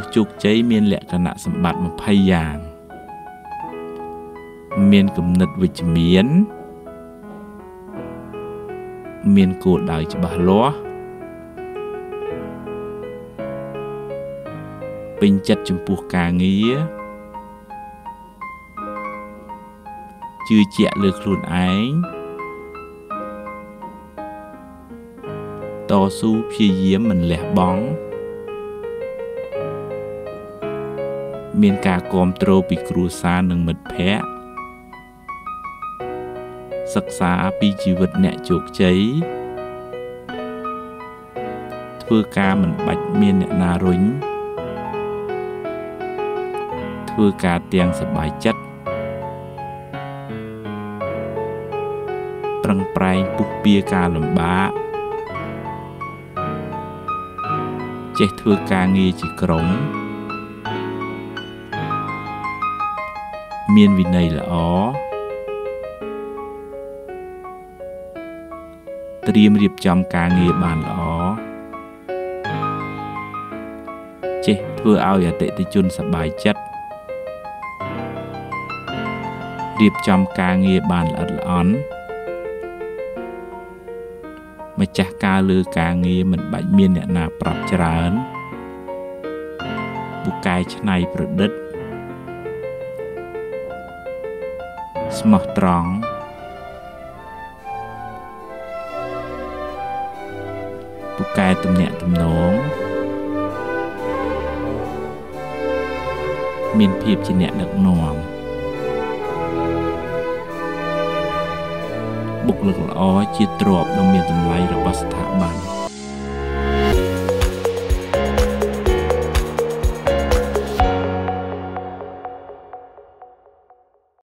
សជោគជ័យមានលក្ខណៈសម្បត្តិ20យ៉ាង មានគំនិតវិជ្ជមាន មានគោលដៅច្បាស់លាស់ពេញចិត្តចំពោះការងារជឿជាក់លើខ្លួនឯងតស៊ូព្យាយាមមិនលះបង់ មានការគ្រប់គ្រងពីគ្រួសារនិងមិត្តភ័ក្តិសិក្សាពីជីវិតអ្នកជោគជ័យធ្វើការមិនបាច់មានអ្នកណារុញធ្វើការទាំងសบายចិត្តប្រឹងប្រែងពុះពៀការលំបាកចេះធ្វើការងារជាក្រុម មានវិន័យល្អត្រៀមរៀបចំការងារបានល្អចេះធ្វើឲ្យអតិថិជនសប្បាយចិត្តរៀបចំការងារបានល្អិតល្អន់ម្ចាស់ការលើការងារមិនបាច់មានអ្នកណាប្រាប់ច្រើនពូកែឆ្នៃប្រឌិត ស្មោះត្រង់ពូកែទំនាក់ទំនងមានភាពជាអ្នកដឹកនាំបុគ្គលិកល្អជាទ្រព្យដ៏មានតម្លៃរបស់ស្ថាប័ន។